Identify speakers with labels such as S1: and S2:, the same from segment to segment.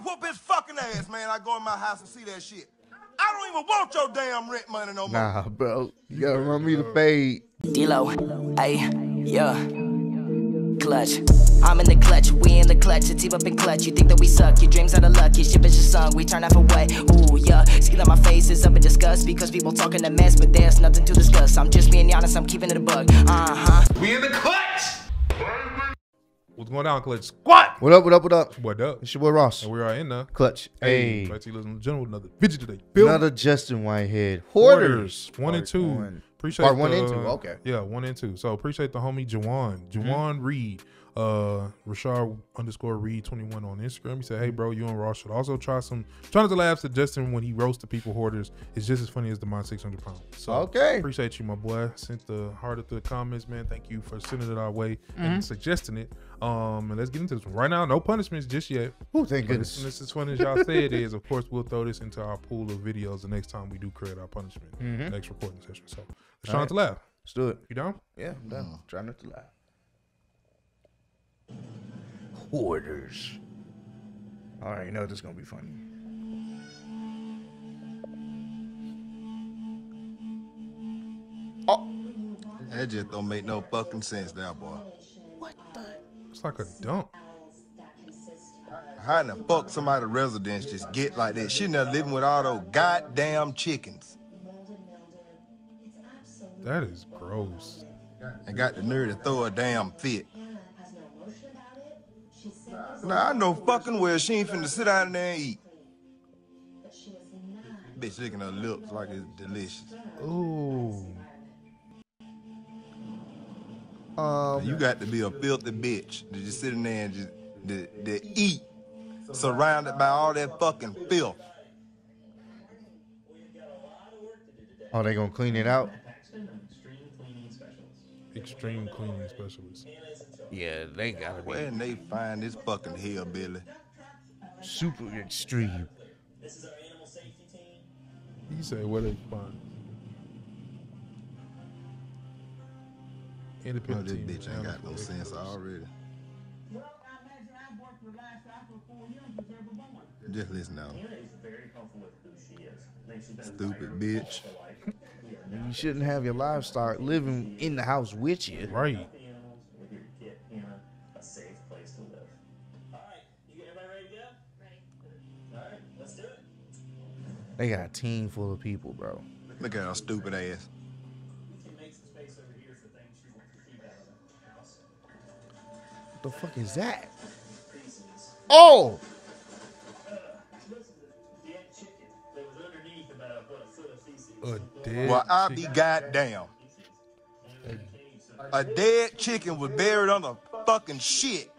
S1: I'ma whoop his fucking ass, man. I go in my house and see that shit. I don't even want your damn rent money no more.
S2: Nah, bro. You gotta run me the fade.
S3: D-Lo, ayy, yeah. Clutch. I'm in the clutch, we in the clutch, it's up in clutch. You think that we suck, your dreams are the luck, your ship is just sung, we turn off away. Ooh, yeah. Skin on my face is up in disgust because people talking a mess, but there's nothing to discuss. I'm just being honest, I'm keeping it a bug. Uh huh.
S4: We in the clutch. What's going on, Clutch Squad?
S2: What up, what up, what up?
S4: What up?
S2: It's your boy Ross.
S4: And we are in the
S2: Clutch.
S4: Hey,
S2: Hey.
S4: Clutch ladies and gentlemen, another video today. Bill
S2: Another Justin Whitehead.
S4: Hoarders,
S2: Hoarders.
S4: one and two.
S2: one.
S4: Appreciate
S2: Part one
S4: the,
S2: and two, okay.
S4: Yeah, one and two. So appreciate the homie Jawan,
S2: Mm-hmm.
S4: Reed, uh, Rashard underscore Reed twenty one on Instagram. He said, "Hey, bro, you and Ross should also try some." Trying to laugh suggesting when he roasts the people hoarders is just as funny as the Mon six hundred pounds. So
S2: Okay.
S4: appreciate you, my boy. Sent the heart of the comments, man. Thank you for sending it our way
S2: Mm-hmm.
S4: and suggesting it. Um, and let's get into this one right now. No punishments just yet.
S2: Oh, thank
S4: But
S2: goodness.
S4: soon as as fun as y'all say it is, of course, we'll throw this into our pool of videos the next time we do create our punishment,
S2: Mm-hmm.
S4: next recording session. So let's try not to laugh.
S2: Let's do it.
S4: You down?
S2: Yeah, I'm done. Try not to laugh. Hoarders. All right, you know this is gonna be funny. Oh.
S1: That just don't make no fucking sense there, boy. What?
S4: It's like a dump.
S1: How in the fuck somebody residence just get like that? She there living with all those goddamn chickens
S4: That is gross.
S1: and got the nerve to throw a damn fit. Now I know fucking well she ain't finna sit down there and eat. Bitch licking her lips like it's delicious.
S4: Ooh.
S2: Um,
S1: You got to be a filthy bitch to just sit in there and just to, to eat, surrounded by all that fucking filth.
S2: oh, they gonna clean it out?
S4: Extreme cleaning specialist.
S2: Yeah, they gotta
S1: Where can they find this fucking hillbilly?
S2: super extreme.
S4: He said, "Where they find?"
S1: Oh,
S4: Independent
S1: this
S4: team.
S1: bitch ain't got no sense
S4: Collectors.
S1: already. Just listen now. Stupid bitch.
S2: You shouldn't have your livestock living in the house with you.
S4: Right.
S2: They got a team full of people, bro.
S1: Look at her stupid ass.
S5: We can make some space over here for things you want to keep out of the house.
S2: What the fuck is that? Oh,
S5: Listen, the dead chicken that was underneath about what a foot of feces.
S4: A dead.
S1: Well, I be
S4: chicken.
S1: goddamn. A dead chicken was buried under fucking shit.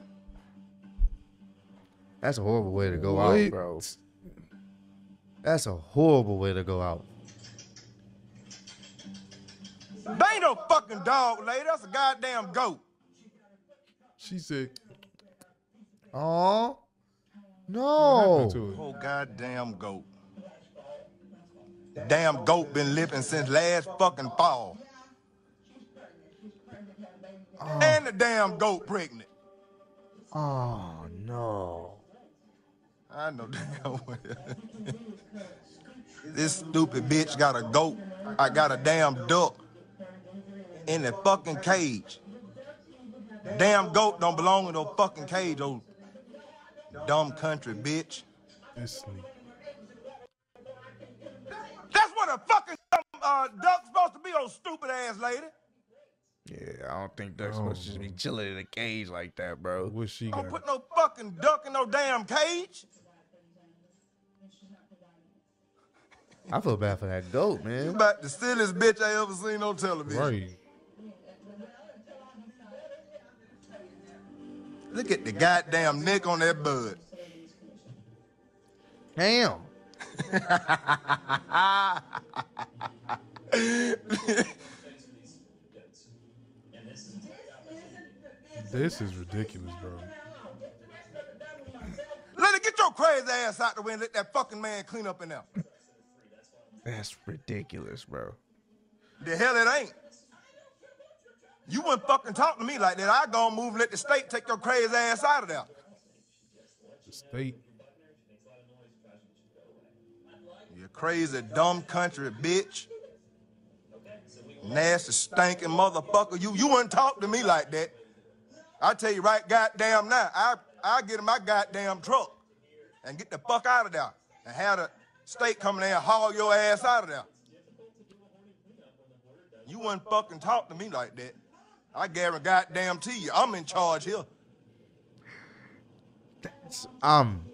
S2: that's a horrible way to go
S4: What?
S2: out, bro. That's a horrible way to go out.
S1: They ain't no fucking dog, lady. That's a goddamn goat.
S4: She said,
S2: Oh, no.
S4: happened to it?"
S1: Whole goddamn goat. Damn goat been lipping since last fucking fall. And the damn goat pregnant.
S2: Oh no.
S1: I know damn well. this stupid bitch got a goat. I got a damn duck in the fucking cage. Damn goat don't belong in no fucking cage, old dumb country bitch.
S4: This sneak.
S1: That's what a fucking dumb, uh, duck's supposed to be, old stupid ass lady.
S2: Yeah, I don't think they're supposed to be chilling in a cage like that, bro.
S4: What she
S1: Don't
S4: got?
S1: put no fucking duck in no damn cage.
S2: I feel bad for that goat,
S1: You
S2: man.
S1: about the silliest bitch I ever seen on television.
S4: Right.
S1: Look at the goddamn neck on that bud.
S2: Damn.
S4: This is ridiculous, bro.
S1: Let it get your crazy ass out the way and let that fucking man clean up in there.
S2: That's ridiculous, bro.
S1: The hell it ain't. You wouldn't fucking talk to me like that. I go and move and let the state take your crazy ass out of there.
S4: The state.
S1: You crazy, dumb country bitch. Nasty, stinking motherfucker. You you wouldn't talk to me like that. I tell you right goddamn now, I I get in my goddamn truck and get the fuck out of there and have the state coming in there and haul your ass out of there. You wouldn't fucking talk to me like that. I guarantee goddamn to you, I'm in charge here.
S2: Um,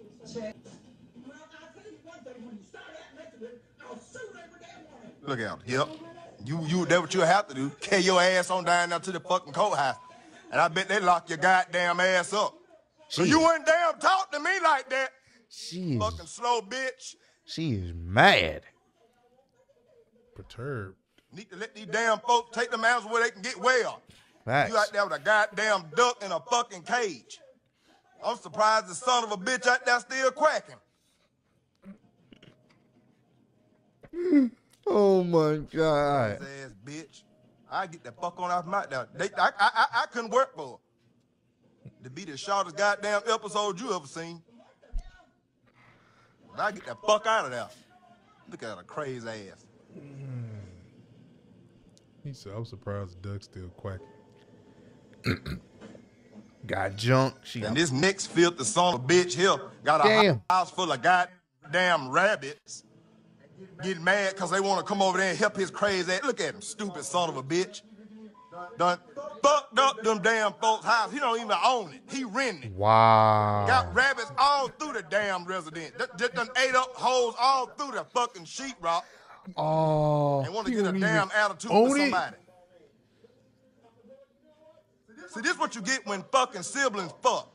S1: Look out. Yep. You you that what you have to do. Carry your ass on down there to the fucking courthouse. And I bet they lock your goddamn ass up. So you wouldn't damn talk to me like that.
S2: is
S1: Fucking slow bitch.
S2: She is mad.
S4: Perturbed.
S1: Need to let these damn folks take them animals where they can get well.
S2: Facts.
S1: You out there with a goddamn duck in a fucking cage. I'm surprised the son of a bitch out there still quacking.
S2: Oh my god.
S1: His ass bitch. I get the fuck on off my there. They, I, I, I, I couldn't work for her. To be the shortest goddamn episode you ever seen. But I get the fuck out of there. Look at her crazy ass. Mm.
S4: He said, I'm surprised the duck's still quacking.
S2: Got junk. She
S1: And this next filthy son of a bitch here got a
S2: Damn.
S1: house full of goddamn rabbits. Getting mad because they want to come over there and help his crazy ass. Look at him, stupid son of a bitch. Done fucked up them damn folks' house. He don't even own it. He rented it.
S2: wow.
S1: Got rabbits all through the damn residence. That- Just done ate up holes all through the fucking sheetrock
S2: Oh.
S1: and want to get a damn attitude
S4: own
S1: with
S4: it?
S1: somebody. See, this what you get when fucking siblings fuck.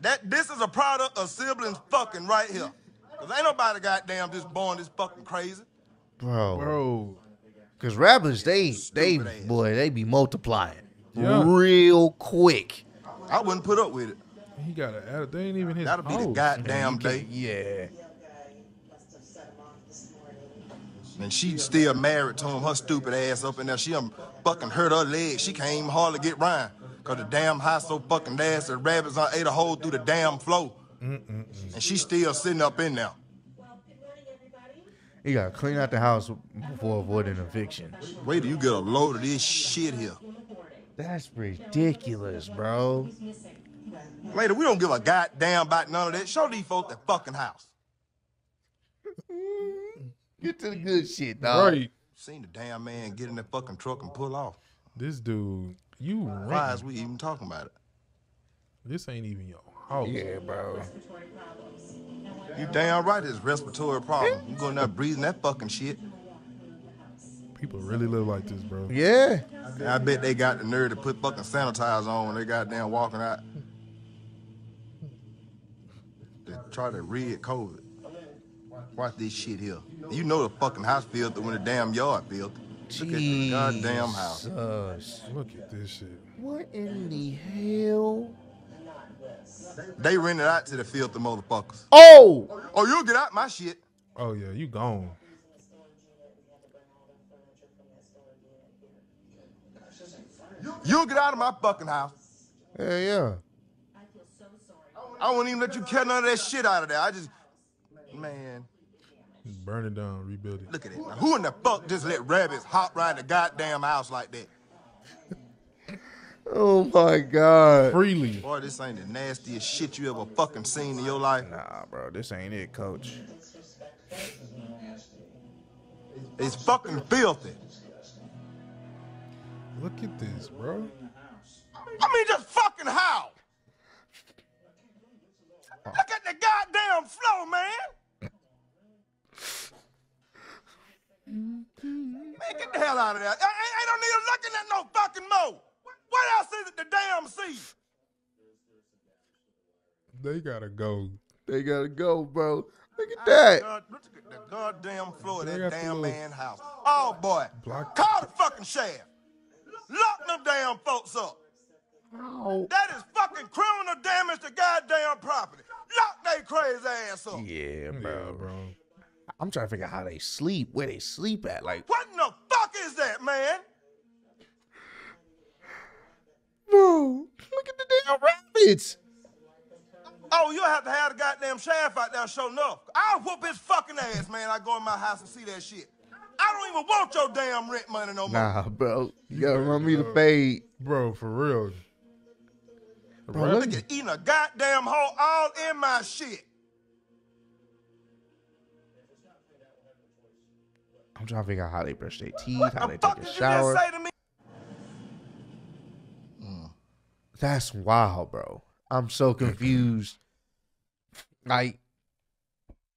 S1: That this is a product of siblings fucking right here. Cause ain't nobody goddamn just born this fucking crazy.
S2: bro.
S4: Bro,
S2: Cause rappers, they they boy, they be multiplying
S4: Yeah.
S2: real quick.
S1: I wouldn't put up with it.
S4: he got an attitude. They ain't even his
S1: That'll be the goddamn
S2: You
S1: day.
S2: Yeah.
S1: And she still married to him, her stupid ass up in there. She done fucking hurt her leg. She can't even hardly get round. Cause the damn house so fucking nasty. The rabbits done ate a hole through the damn floor. And she still sitting up in there.
S2: You gotta clean out the house before avoiding eviction.
S1: Wait till you get a load of this shit here.
S2: That's ridiculous, bro.
S1: Later, we don't give a goddamn about none of that. Show these folks the fucking house.
S2: Get to the good shit, dog.
S4: Right.
S1: Seen the damn man get in the fucking truck and pull off.
S4: This dude, you
S1: Why is we even talking about it?
S4: This ain't even your house.
S2: Yeah, bro.
S1: You damn right it's respiratory problem. You going there breathing that fucking shit.
S4: People really live like this, bro.
S2: Yeah.
S1: And I bet they got the nerve to put fucking sanitizer on when they goddamn walking out. To try to rid COVID. Watch this shit here. You know the fucking house filthy when the damn yard filthy. Look at the goddamn house.
S2: Jesus.
S4: Look at this shit.
S2: What in the hell?
S1: They rent it out to the filthy motherfuckers.
S2: Oh!
S1: Oh, you'll get out my shit.
S4: Oh yeah, you gone.
S1: You'll get out of my fucking house.
S2: Yeah, yeah.
S1: I feel so sorry. I won't even let you carry none of that shit out of there. I just, man,
S4: Burn it down, rebuild it.
S1: look at it. Now, who in the fuck just let rabbits hop right the goddamn house like that?
S2: Oh my god.
S4: Freely.
S1: Boy, this ain't the nastiest shit you ever fucking seen in your life.
S2: Nah, bro, this ain't it, coach.
S1: It's fucking filthy.
S4: Look at this, bro.
S1: I mean, just fucking how? Look at the goddamn floor, man. Man, get the hell out of there. I ain't, ain't no nigga looking at no fucking mo. What else is it the damn see?
S4: They gotta go.
S2: They gotta go, bro. Look at that.
S1: God, look at the goddamn floor of that damn man house. Oh boy,
S4: block-
S1: call the fucking sheriff. Lock them damn folks up. That is fucking criminal damage to goddamn property. Lock they crazy ass up.
S2: Yeah, bro.
S4: Yeah, bro.
S2: I'm trying to figure out how they sleep, where they sleep at. Like,
S1: What in the fuck is that, man?
S2: bro, look at the damn rabbits.
S1: Oh, you'll have to have the goddamn sheriff out there show enough. I'll whoop his fucking ass, man. I go in my house and see that shit. I don't even want your damn rent money no more.
S2: Nah, bro. You gotta run me the fade.
S4: Bro, for real.
S2: Bro,
S4: Rap-
S2: look-
S1: Nigga eating a goddamn hole all in my shit.
S2: I'm trying to figure out how they brush their teeth,
S1: What
S2: how
S1: the
S2: they
S1: fuck
S2: take
S1: did
S2: a
S1: you
S2: shower.
S1: just say to me? Hmm.
S2: That's wild, bro. I'm so confused. Like,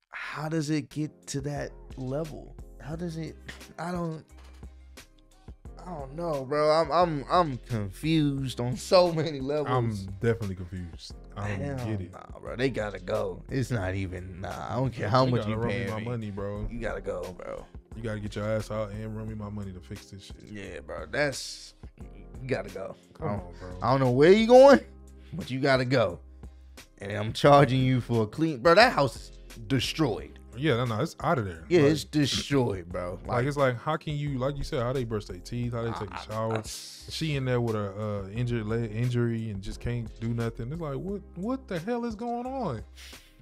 S2: how does it get to that level? How does it? I don't. I don't know, bro. I'm I'm I'm confused on so many levels.
S4: I'm definitely confused. I don't get it.
S2: Nah, bro. They gotta go. It's not even. Nah, I don't care how
S4: You
S2: much
S4: gotta
S2: you
S4: run me my money, bro.
S2: You gotta go, bro.
S4: You gotta get your ass out and run me my money to fix this shit.
S2: Yeah, bro. That's you gotta go. I
S4: Come
S2: don't,
S4: on, bro.
S2: I don't know where you going, but you gotta go. And I'm charging you for a clean, bro. That house is destroyed.
S4: Yeah, no, no, it's out of there.
S2: Yeah,
S4: like,
S2: it's destroyed, bro.
S4: like it's like how can you like you said how they brush their teeth, how they take a shower. she in there with a uh, injured leg injury and just can't do nothing. It's like what what the hell is going on?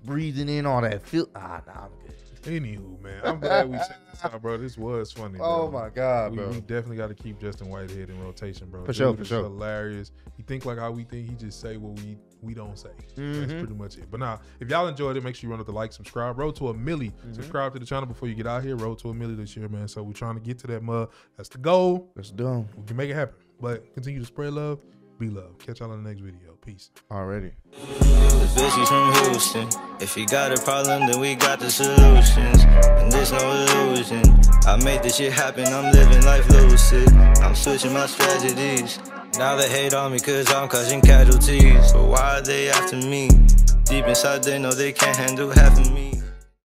S2: breathing in all that feel. Ah, nah, I'm good.
S4: Anywho, man, I'm glad we checked this out, bro. This was funny.
S2: Oh
S4: bro.
S2: my god,
S4: We,
S2: bro.
S4: we definitely got to keep Justin Whitehead in rotation, bro.
S2: For sure, for sure.
S4: Hilarious. He think like how we think. He just say what we we don't say. That's
S2: Mhm.
S4: pretty much it. But now, if y'all enjoyed it, make sure you run up the like, subscribe. Road to a milli.
S2: Mm-hmm.
S4: Subscribe to the channel before you get out here. Road to a milli this year, man. So we're trying to get to that mud. That's the goal.
S2: Let's do 'em.
S4: We can make it happen. But continue to spread love, be love. Catch y'all in the next video. Peace.
S2: already.
S6: The bitch she's from Houston. If you got a problem, then we got the solutions. And there's no illusion. I made this shit happen, I'm living life lucid. I'm switching my strategies. Now they hate on me cause I'm causing casualties. But why are they after me? Deep inside, they know they can't handle half of me.